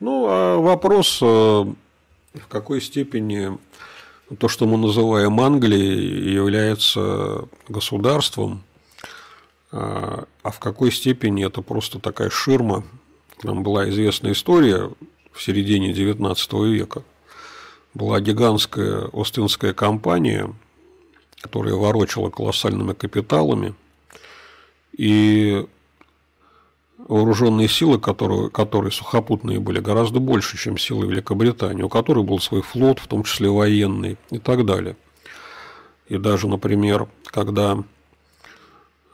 Ну, а вопрос, э, в какой степени то, что мы называем Англией, является государством, а, а в какой степени это просто такая ширма. Там была известная история в середине XIX века. Была гигантская Остинская компания, которая ворочала колоссальными капиталами, и вооруженные силы, которые, которые сухопутные были, гораздо больше, чем силы Великобритании, у которой был свой флот, в том числе военный и так далее. И даже, например, когда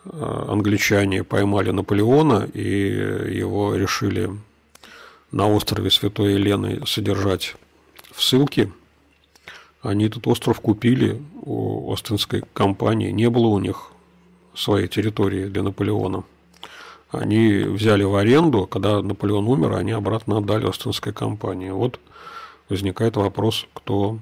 э, англичане поймали Наполеона и его решили на острове Святой Елены содержать в ссылке, они этот остров купили у Остинской компании, не было у них своей территории для Наполеона – они взяли в аренду, когда Наполеон умер, они обратно отдали Остинской компании. Вот возникает вопрос, кто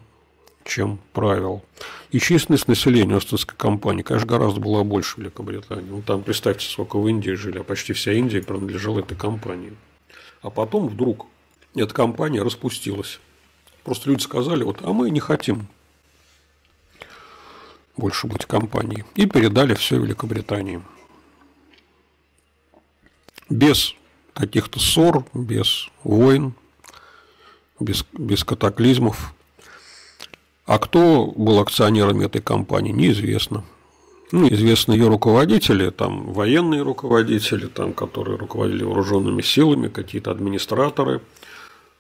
чем правил. И численность населения Остинской компании, конечно, гораздо была больше Великобритании. Ну, там, представьте, сколько в Индии жили, а почти вся Индия принадлежала этой компании. А потом вдруг эта компания распустилась. Просто люди сказали, вот, а мы не хотим больше быть компанией. И передали все Великобритании без каких-то ссор, без войн, без, без катаклизмов. А кто был акционерами этой компании, неизвестно. Ну, известны ее руководители, там военные руководители, там, которые руководили вооруженными силами, какие-то администраторы.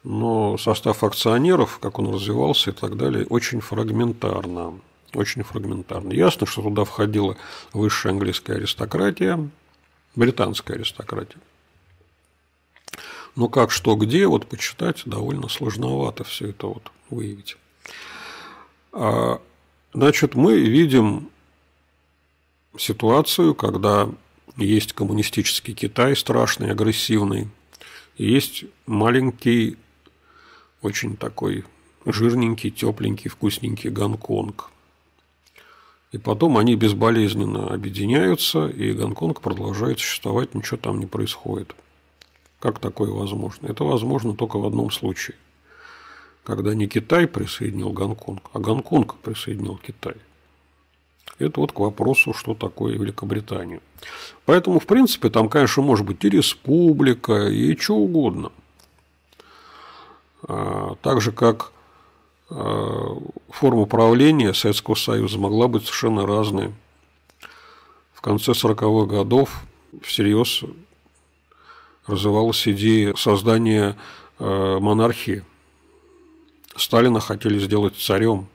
Но состав акционеров, как он развивался и так далее, очень фрагментарно. Очень фрагментарно. Ясно, что туда входила высшая английская аристократия, британская аристократия. Но как, что, где, вот почитать довольно сложновато все это вот выявить. А, значит, мы видим ситуацию, когда есть коммунистический Китай, страшный, агрессивный, и есть маленький, очень такой жирненький, тепленький, вкусненький Гонконг. И потом они безболезненно объединяются, и Гонконг продолжает существовать, ничего там не происходит. Как такое возможно? Это возможно только в одном случае. Когда не Китай присоединил Гонконг, а Гонконг присоединил Китай. Это вот к вопросу, что такое Великобритания. Поэтому, в принципе, там, конечно, может быть и республика, и что угодно. А, так же, как Э, форма правления Советского Союза могла быть совершенно разной. В конце 40-х годов всерьез развивалась идея создания э, монархии. Сталина хотели сделать царем.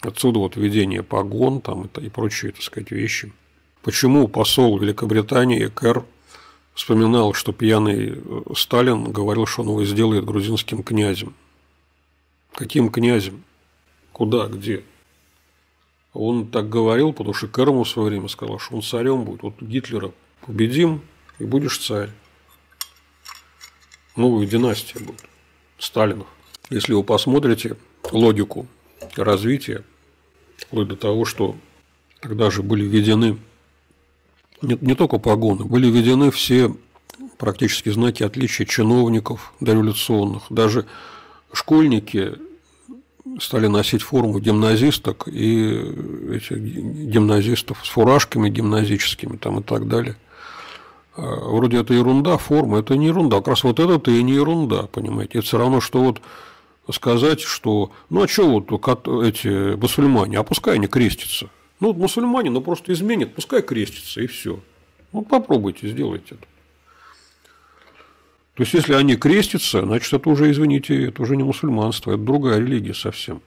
Отсюда вот введение погон там, и прочие, так сказать, вещи. Почему посол Великобритании Кэр вспоминал, что пьяный э, Сталин говорил, что он его сделает грузинским князем – Каким князем? Куда? Где? Он так говорил, потому что Керму в свое время сказал, что он царем будет. Вот Гитлера победим, и будешь царь. Новая династия будет. Сталинов. Если вы посмотрите логику развития, вплоть до того, что тогда же были введены не, не только погоны, были введены все практически знаки отличия чиновников дореволюционных. Даже школьники стали носить форму гимназисток и этих гимназистов с фуражками гимназическими там и так далее. А, вроде это ерунда, форма, это не ерунда. Как раз вот это-то и не ерунда, понимаете. Это все равно, что вот сказать, что ну а что вот эти мусульмане, а пускай они крестятся. Ну, вот мусульмане, ну просто изменят, пускай крестятся, и все. Ну, попробуйте, сделайте это. То есть, если они крестятся, значит, это уже, извините, это уже не мусульманство, это другая религия совсем.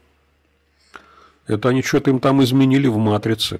Это они что-то им там изменили в матрице.